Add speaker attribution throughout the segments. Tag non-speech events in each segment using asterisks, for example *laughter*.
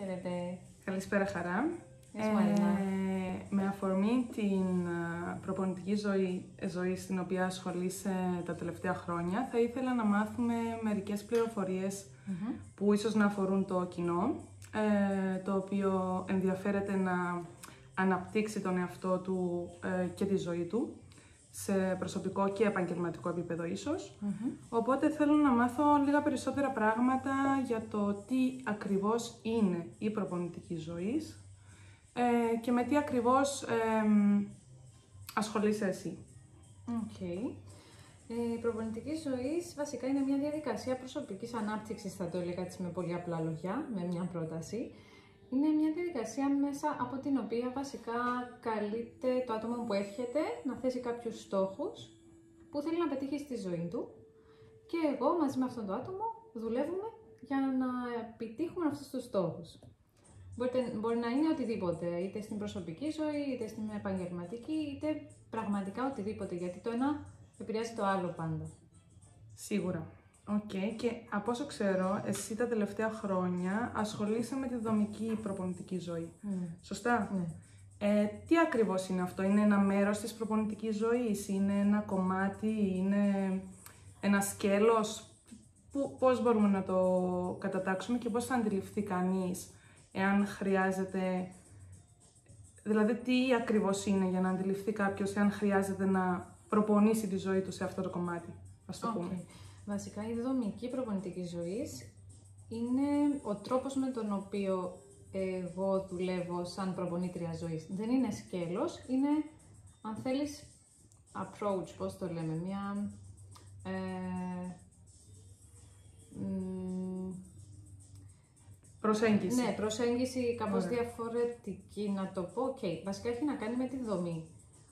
Speaker 1: Χαίρετε.
Speaker 2: Καλησπέρα χαρά.
Speaker 1: Γεια σου, Μαρίνα.
Speaker 2: Ε, με αφορμή την α, προπονητική ζωή, ζωή στην οποία ασχολείσαι τα τελευταία χρόνια, θα ήθελα να μάθουμε μερικές πληροφορίες που ίσως να αφορούν το κοινό, ε, το οποίο ενδιαφέρεται να αναπτύξει τον εαυτό του ε, και τη ζωή του σε προσωπικό και επαγγελματικό επίπεδο ίσως. Οπότε θέλω να μάθω λίγα περισσότερα πράγματα για το τι ακριβώς είναι η προπονητική ζωής ε, και με τι ακριβώς ε, ασχολείσαι εσύ.
Speaker 1: Οκ. Ε, Η προπονητική ζωής βασικά είναι μια διαδικασία προσωπικής ανάπτυξης, θα το έλεγα έτσι με πολύ απλά λόγια, με μια πρόταση. Είναι μια διαδικασία μέσα από την οποία βασικά καλείται το άτομο που έρχεται να θέσει κάποιους στόχους που θέλει να πετύχει στη ζωή του και εγώ μαζί με αυτόν το άτομο δουλεύουμε για να επιτύχουμε αυτούς τους στόχους. Μπορείτε, μπορεί να είναι οτιδήποτε, είτε στην προσωπική ζωή, είτε στην επαγγελματική, είτε πραγματικά οτιδήποτε, γιατί το ένα επηρεάζει το άλλο πάντα.
Speaker 2: Σίγουρα. Οκ. Και από όσο ξέρω, εσύ τα τελευταία χρόνια ασχολείσαι με τη δομική προπονητική ζωής. Σωστά;
Speaker 1: Ναι.
Speaker 2: Ε, τι ακριβώς είναι αυτό, είναι ένα μέρος της προπονητικής ζωής, είναι ένα κομμάτι, είναι ένα σκέλος, που, πώς μπορούμε να το κατατάξουμε και πώς θα αντιληφθεί κανείς εάν χρειάζεται, δηλαδή τι ακριβώς είναι για να αντιληφθεί κάποιος εάν χρειάζεται να προπονήσει τη ζωή του σε αυτό το κομμάτι, ας το
Speaker 1: Οκ.
Speaker 2: πούμε.
Speaker 1: Βασικά η δομική προπονητική ζωής είναι ο τρόπος με τον οποίο εγώ δουλεύω σαν προπονήτρια ζωής. Δεν είναι σκέλος, είναι αν θέλεις approach, πώς το λέμε, μια ε, μ,
Speaker 2: Προσέγγιση.
Speaker 1: ναι, προσέγγιση κάπως
Speaker 2: Ωραία.
Speaker 1: διαφορετική να το πω. Οκ, βασικά έχει να κάνει με τη δομή.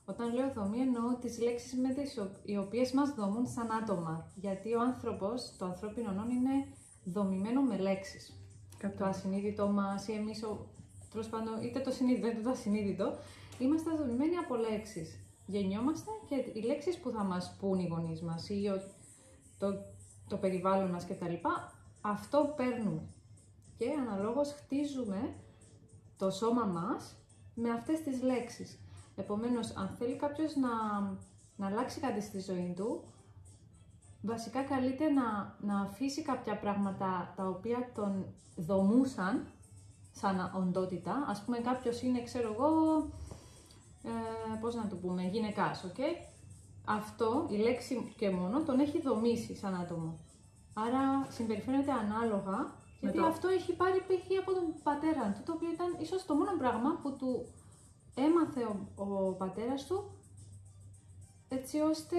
Speaker 1: Όταν λέω δομή εννοώ τις λέξεις με τις ο- οι οποίες μας δομούν σαν άτομα. Γιατί ο άνθρωπος, το ανθρώπινο ον είναι δομημένο με λέξεις. Το
Speaker 2: Κατάλαβα.
Speaker 1: ασυνείδητο μας ή εμείς, ο, τέλος πάντων, είτε το συνείδητο είτε το ασυνείδητο, είμαστε δομημένοι από λέξεις. Γεννιόμαστε και οι λέξεις που θα μας πούν οι γονείς μας ή ο- το, το περιβάλλον μας κτλ. Αυτό παίρνουμε. Και αναλόγως χτίζουμε το σώμα μας με αυτές τις λέξεις. Επομένως, αν θέλει κάποιος να, να αλλάξει κάτι στη ζωή του, βασικά καλείται να, να αφήσει κάποια πράγματα τα οποία τον δομούσαν σαν οντότητα. Ας πούμε κάποιος είναι, ξέρω εγώ, ε, πώς να το πούμε, γυναικάς, οκ; Αυτό, η λέξη και μόνο, τον έχει δομήσει σαν άτομο. Άρα συμπεριφέρεται ανάλογα, γιατί
Speaker 2: το-
Speaker 1: αυτό έχει πάρει π.χ. από τον πατέρα του, το οποίο ήταν ίσως το μόνο πράγμα που του έμαθε ο, ο πατέρας του έτσι ώστε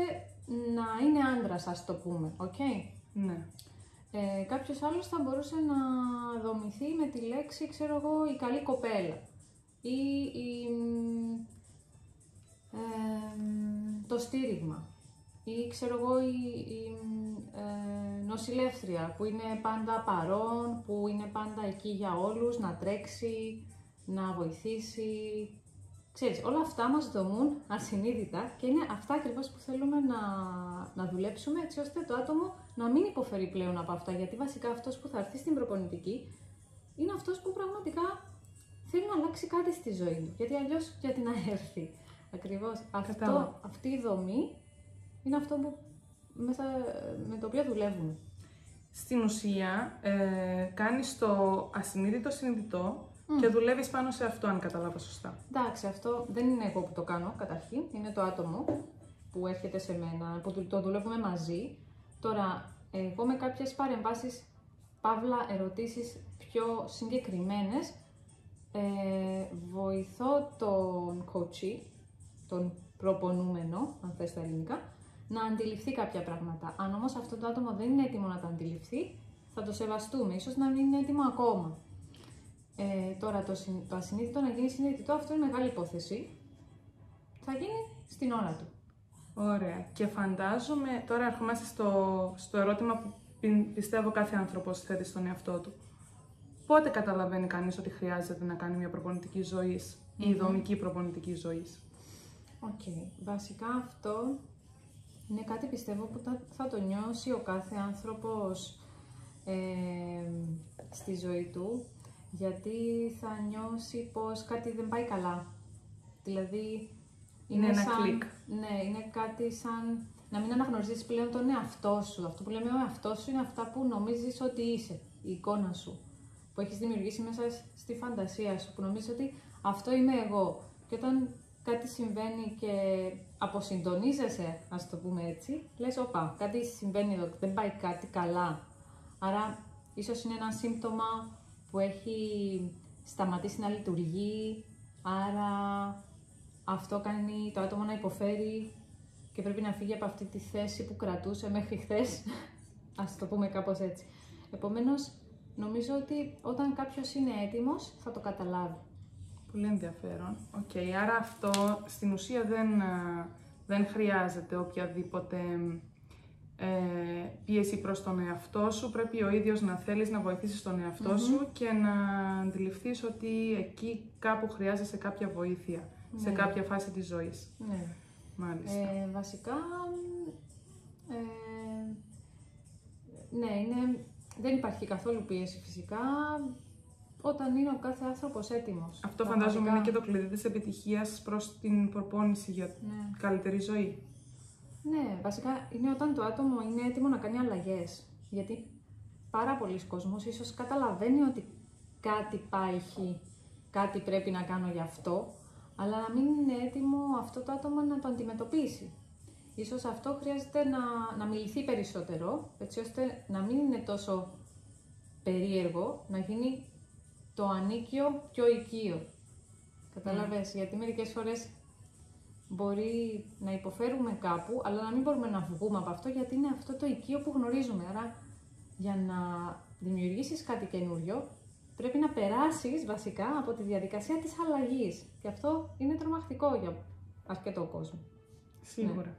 Speaker 1: να είναι άντρας, ας το πούμε, οκ;
Speaker 2: Ναι.
Speaker 1: Ε, κάποιος άλλος θα μπορούσε να δομηθεί με τη λέξη, ξέρω εγώ, η καλή κοπέλα ή η, μ, ε, μ, το στήριγμα ή ξέρω εγώ η, η, μ, ε, νοσηλεύτρια που είναι πάντα παρόν, που είναι πάντα εκεί για όλους, να τρέξει, να βοηθήσει. Ξέρεις, όλα αυτά μας δομούν ασυνείδητα και είναι αυτά ακριβώς που θέλουμε να, να δουλέψουμε έτσι ώστε το άτομο να μην υποφέρει πλέον από αυτά. Γιατί βασικά αυτός που θα έρθει στην προπονητική είναι αυτός που πραγματικά θέλει να αλλάξει κάτι στη ζωή του. Γιατί αλλιώς γιατί να έρθει. Ακριβώς. Αυτό,
Speaker 2: Κατάλαβα.
Speaker 1: αυτή η δομή είναι αυτό που μέσα, με το οποίο δουλεύουμε.
Speaker 2: Στην ουσία, ε, κάνεις το ασυνείδητο συνειδητό και δουλεύεις πάνω σε αυτό, αν κατάλαβα σωστά.
Speaker 1: Εντάξει, αυτό δεν είναι εγώ που το κάνω καταρχήν, είναι το άτομο που έρχεται σε μένα, που το- το δουλεύουμε μαζί. Τώρα, εγώ με κάποιες παρεμβάσεις, παύλα ερωτήσεις πιο συγκεκριμένες, ε, βοηθώ τον coachee, τον προπονούμενο, αν θες τα ελληνικά, να αντιληφθεί κάποια πράγματα. Αν όμως αυτό το άτομο δεν είναι έτοιμο να τα αντιληφθεί, θα το σεβαστούμε, ίσως να μην είναι έτοιμο ακόμα. Ε, τώρα το, συν- το ασυνείδητο να γίνει συνειδητό, αυτό είναι μεγάλη υπόθεση. Θα γίνει στην ώρα του.
Speaker 2: Ωραία. Και φαντάζομαι, τώρα ερχόμαστε στο, στο ερώτημα που πι- πιστεύω κάθε άνθρωπος θέτει στον εαυτό του. Πότε καταλαβαίνει κανείς ότι χρειάζεται να κάνει μια προπονητική ζωής ή δομική προπονητική ζωής;
Speaker 1: Οκ. Βασικά αυτό είναι κάτι πιστεύω που θα, θα το νιώσει ο κάθε άνθρωπος ε, στη ζωή του. Γιατί θα νιώσει πως κάτι δεν πάει καλά. Δηλαδή,
Speaker 2: Είναι ένα
Speaker 1: σαν,
Speaker 2: κλικ.
Speaker 1: Ναι, είναι κάτι σαν να μην αναγνωρίζεις πλέον τον εαυτό σου. Αυτό που λέμε ο εαυτός σου είναι αυτά που νομίζεις ότι είσαι, η εικόνα σου, που έχεις δημιουργήσει μέσα στη φαντασία σου, που νομίζεις ότι αυτό είμαι εγώ. Και όταν κάτι συμβαίνει και αποσυντονίζεσαι, ας το πούμε έτσι, λες, όπα, κάτι συμβαίνει εδώ, δεν πάει κάτι καλά. Άρα, ίσως είναι ένα σύμπτωμα που έχει σταματήσει να λειτουργεί, άρα αυτό κάνει το άτομο να υποφέρει και πρέπει να φύγει από αυτή τη θέση που κρατούσε μέχρι χθες. *laughs* Ας το πούμε κάπως έτσι. Επομένως, νομίζω ότι όταν κάποιος είναι έτοιμος, θα το καταλάβει.
Speaker 2: Πολύ ενδιαφέρον. Οκ, άρα αυτό στην ουσία δεν, α, δεν χρειάζεται οποιαδήποτε ε, πίεση προς τον εαυτό σου. Πρέπει ο ίδιος να θέλεις να βοηθήσεις τον εαυτό σου και να αντιληφθείς ότι εκεί κάπου χρειάζεσαι κάποια βοήθεια, σε
Speaker 1: Ναι.
Speaker 2: κάποια φάση της ζωής.
Speaker 1: Ναι.
Speaker 2: Μάλιστα.
Speaker 1: Ε, βασικά, ε, ναι, είναι, δεν υπάρχει καθόλου πίεση φυσικά όταν είναι ο κάθε άνθρωπος έτοιμος.
Speaker 2: Αυτό
Speaker 1: Πραγματικά.
Speaker 2: φαντάζομαι είναι και το κλειδί της επιτυχίας προς την προπόνηση για
Speaker 1: Ναι.
Speaker 2: καλύτερη ζωή.
Speaker 1: Ναι, βασικά είναι όταν το άτομο είναι έτοιμο να κάνει αλλαγές. Γιατί πάρα πολλοί κόσμος ίσως καταλαβαίνει ότι κάτι πάει χ, κάτι πρέπει να κάνω γι' αυτό, αλλά να μην είναι έτοιμο αυτό το άτομο να το αντιμετωπίσει. Ίσως αυτό χρειάζεται να, να μιληθεί περισσότερο, έτσι ώστε να μην είναι τόσο περίεργο, να γίνει το ανίκιο πιο οικείο. Κατάλαβες, γιατί μερικές φορές μπορεί να υποφέρουμε κάπου, αλλά να μην μπορούμε να βγούμε από αυτό, γιατί είναι αυτό το οικείο που γνωρίζουμε. Άρα, για να δημιουργήσεις κάτι καινούριο, πρέπει να περάσεις βασικά από τη διαδικασία της αλλαγής. Και αυτό είναι τρομακτικό για αρκετό κόσμο.
Speaker 2: Σίγουρα.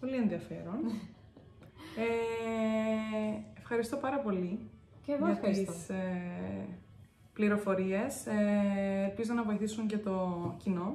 Speaker 2: Πολύ ενδιαφέρον. *laughs* ε, ευχαριστώ πάρα πολύ
Speaker 1: Και εγώ
Speaker 2: για
Speaker 1: ευχαριστώ.
Speaker 2: τις ε, πληροφορίες. Ε, ελπίζω να βοηθήσουν και το κοινό.